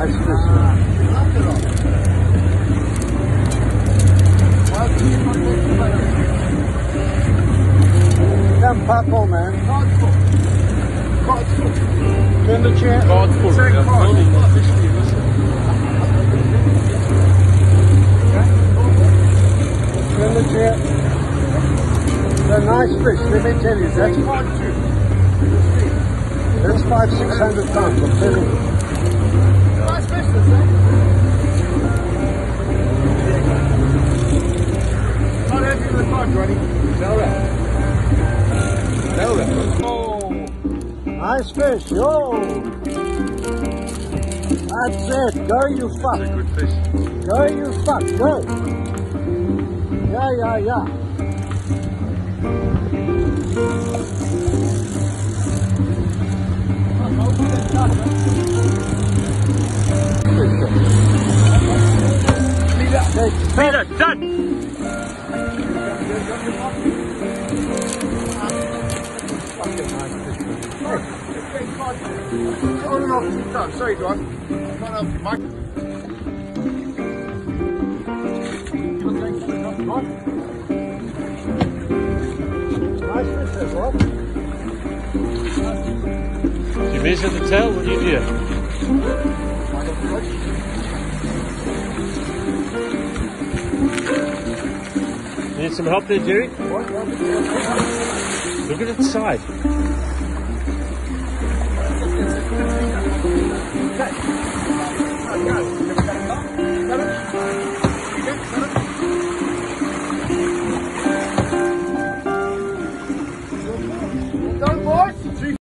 The chair. Turn the chair. Nice fish, let me tell you. That's That's five, six hundred pounds. I'm telling you. Nice oh. fish. Yo. That's it. Go, you fuck. Good fish. Go, you fuck. Go. Yeah, yeah, yeah. Take Peter, done. On and two times. Sorry, John. You measure the tail, what do you do? Need some help there, Jerry? Look at its side. Okay.